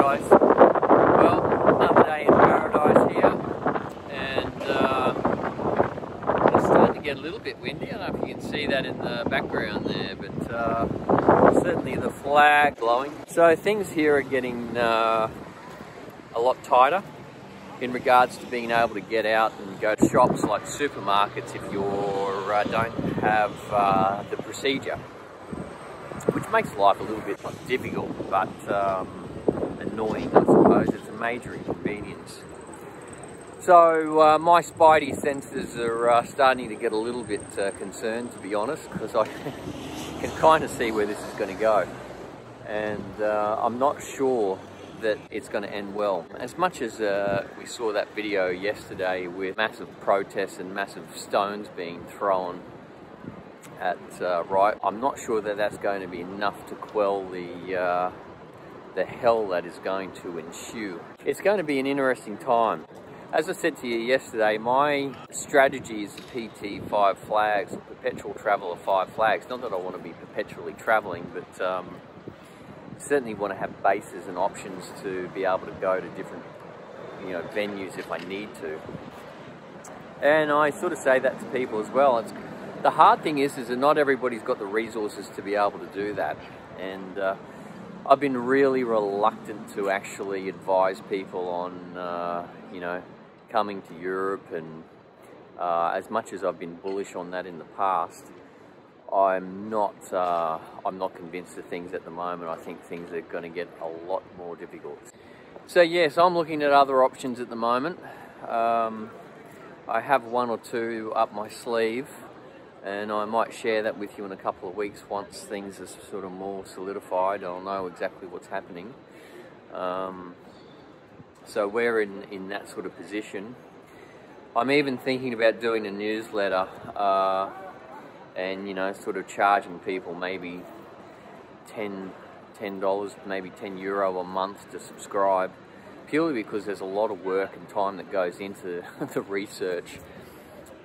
guys. Well, another day in paradise here, and uh, it's starting to get a little bit windy. I don't know if you can see that in the background there, but uh, certainly the flag blowing. So things here are getting uh, a lot tighter in regards to being able to get out and go to shops like supermarkets if you uh, don't have uh, the procedure which makes life a little bit difficult, but um, annoying, I suppose. It's a major inconvenience. So uh, my spidey senses are uh, starting to get a little bit uh, concerned, to be honest, because I can kind of see where this is going to go. And uh, I'm not sure that it's going to end well. As much as uh, we saw that video yesterday with massive protests and massive stones being thrown at uh, right. I'm not sure that that's going to be enough to quell the the hell that is going to ensue. It's going to be an interesting time. As I said to you yesterday, my strategy is the PT5 flags, perpetual travel of five flags. Not that I want to be perpetually traveling, but um, certainly want to have bases and options to be able to go to different you know venues if I need to. And I sort of say that to people as well. It's the hard thing is, is that not everybody's got the resources to be able to do that. And uh, I've been really reluctant to actually advise people on, uh, you know, coming to Europe. And uh, as much as I've been bullish on that in the past, I'm not, uh, I'm not convinced of things at the moment. I think things are going to get a lot more difficult. So yes, I'm looking at other options at the moment. Um, I have one or two up my sleeve and I might share that with you in a couple of weeks once things are sort of more solidified. I'll know exactly what's happening. Um, so we're in, in that sort of position. I'm even thinking about doing a newsletter uh, and, you know, sort of charging people maybe 10 $10, maybe 10 euro a month to subscribe, purely because there's a lot of work and time that goes into the research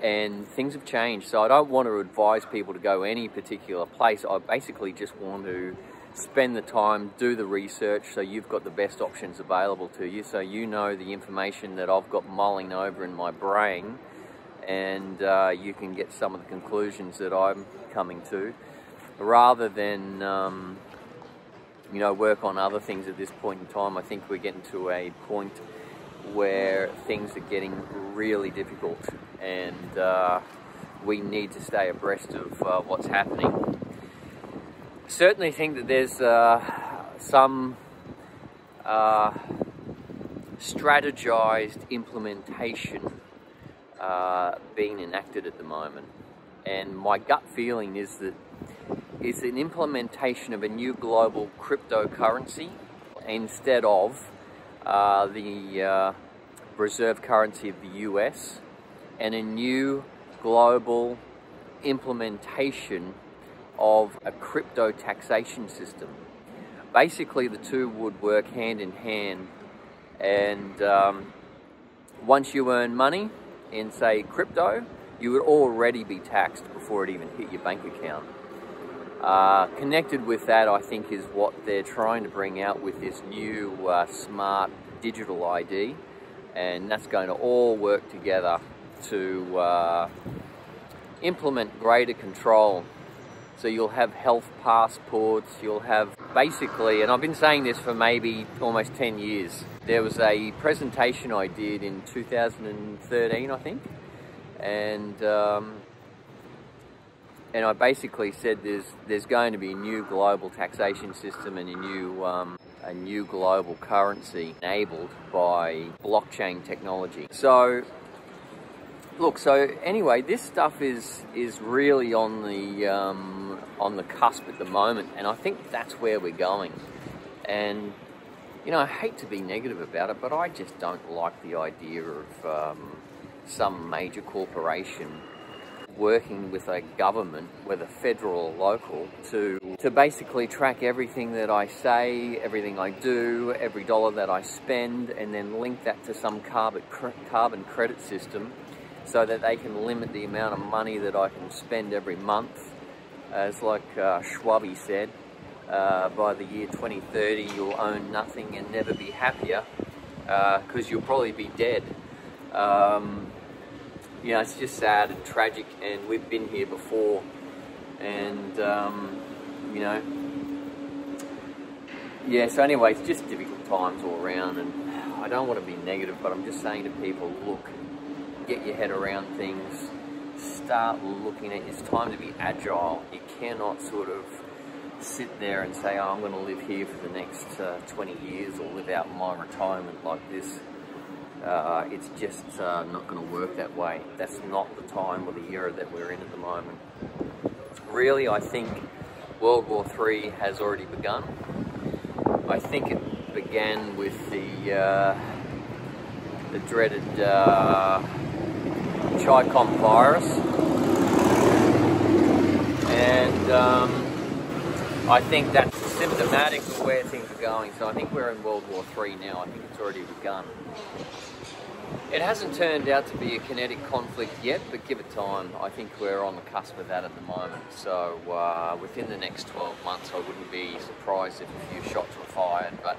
and things have changed. So I don't want to advise people to go any particular place. I basically just want to spend the time, do the research so you've got the best options available to you so you know the information that I've got mulling over in my brain and uh, you can get some of the conclusions that I'm coming to rather than um, you know work on other things at this point in time. I think we're getting to a point where things are getting really difficult and uh, we need to stay abreast of uh, what's happening. Certainly think that there's uh, some uh, strategized implementation uh, being enacted at the moment. And my gut feeling is that it's an implementation of a new global cryptocurrency instead of uh, the uh, reserve currency of the US and a new global implementation of a crypto taxation system. Basically, the two would work hand in hand, and um, once you earn money in, say, crypto, you would already be taxed before it even hit your bank account. Uh, connected with that, I think, is what they're trying to bring out with this new uh, smart digital ID, and that's going to all work together to uh, implement greater control. So you'll have health passports, you'll have basically, and I've been saying this for maybe almost 10 years. There was a presentation I did in 2013, I think, and um, and I basically said there's there's going to be a new global taxation system and a new um, a new global currency enabled by blockchain technology. So look, so anyway, this stuff is is really on the um, on the cusp at the moment, and I think that's where we're going. And you know, I hate to be negative about it, but I just don't like the idea of um, some major corporation working with a government, whether federal or local, to to basically track everything that I say, everything I do, every dollar that I spend, and then link that to some carbon carbon credit system so that they can limit the amount of money that I can spend every month. As like uh, Schwabi said, uh, by the year 2030 you'll own nothing and never be happier because uh, you'll probably be dead. Um, you know, it's just sad and tragic and we've been here before and, um, you know, yeah, so anyway, it's just difficult times all around and I don't want to be negative, but I'm just saying to people, look, get your head around things, start looking at, it's time to be agile. You cannot sort of sit there and say, oh, I'm going to live here for the next uh, 20 years or live out my retirement like this. Uh, it's just uh, not going to work that way. That's not the time or the era that we're in at the moment. Really, I think World War III has already begun. I think it began with the uh, the dreaded uh, Chi-Com virus, and um, I think that's symptomatic of where things are going. So I think we're in World War III now. I think it's already begun. It hasn't turned out to be a kinetic conflict yet, but give it time. I think we're on the cusp of that at the moment. So uh, within the next 12 months, I wouldn't be surprised if a few shots were fired. But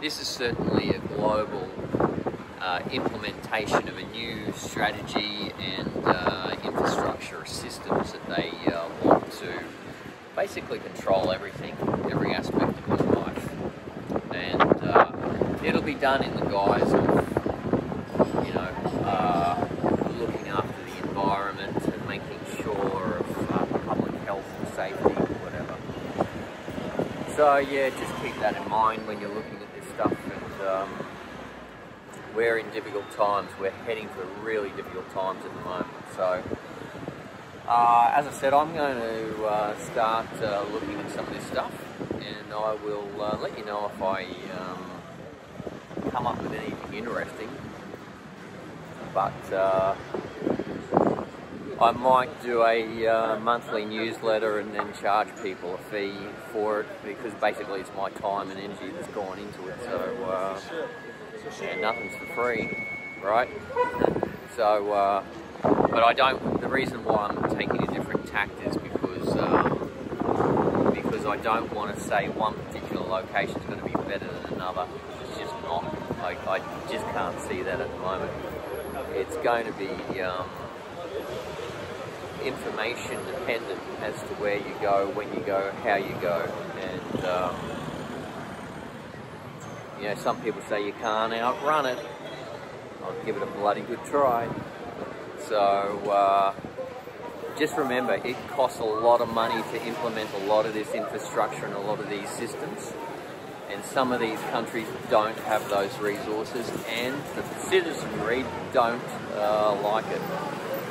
this is certainly a global uh, implementation of a new strategy and uh, infrastructure systems that they uh, want to basically control everything, every aspect of your life. And uh, it'll be done in the guise of, you know, uh, looking after the environment and making sure of uh, public health and safety, or whatever. So yeah, just keep that in mind when you're looking at this stuff. And um, we're in difficult times. We're heading for really difficult times at the moment. So. Uh, as I said, I'm going to uh, start uh, looking at some of this stuff and I will uh, let you know if I um, come up with anything interesting. But uh, I might do a uh, monthly newsletter and then charge people a fee for it because basically it's my time and energy that's gone into it. So yeah, nothing's for free, right? So but I don't, the reason why I'm taking a different tact is because, um, because I don't want to say one particular location is going to be better than another. It's just not. I, I just can't see that at the moment. It's going to be um, information dependent as to where you go, when you go, how you go. And, um, you know, some people say you can't outrun it. I'll give it a bloody good try. So uh, just remember, it costs a lot of money to implement a lot of this infrastructure and a lot of these systems. And some of these countries don't have those resources and the citizenry don't uh, like it.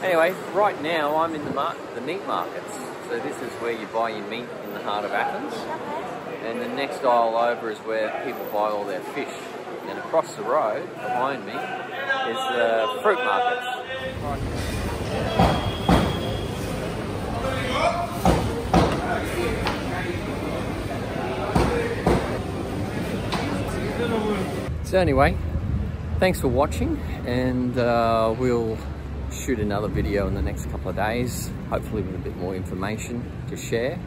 Anyway, right now I'm in the, the meat markets. So this is where you buy your meat in the heart of Athens. And the next aisle over is where people buy all their fish. And across the road behind me is the fruit markets. So anyway, thanks for watching and uh, we'll shoot another video in the next couple of days, hopefully with a bit more information to share.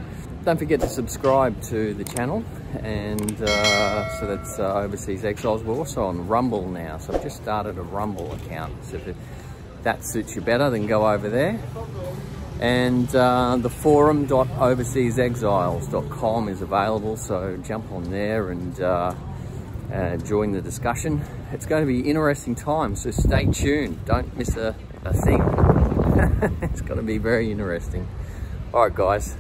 Don't forget to subscribe to the channel and uh, so that's uh, Overseas Exiles. We're also on Rumble now, so I've just started a Rumble account. So if that suits you better, then go over there. And uh, the forum.overseasexiles.com is available, so jump on there and uh, uh, join the discussion. It's going to be interesting times, so stay tuned. Don't miss a, a thing. it's going to be very interesting. All right, guys.